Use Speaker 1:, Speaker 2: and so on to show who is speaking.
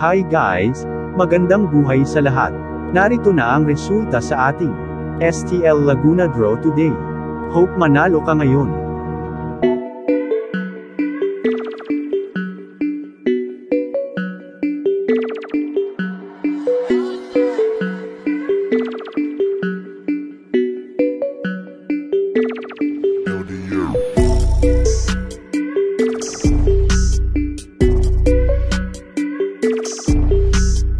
Speaker 1: Hi guys! Magandang buhay sa lahat. Narito na ang resulta sa ating STL Laguna Draw today. Hope manalo ka ngayon.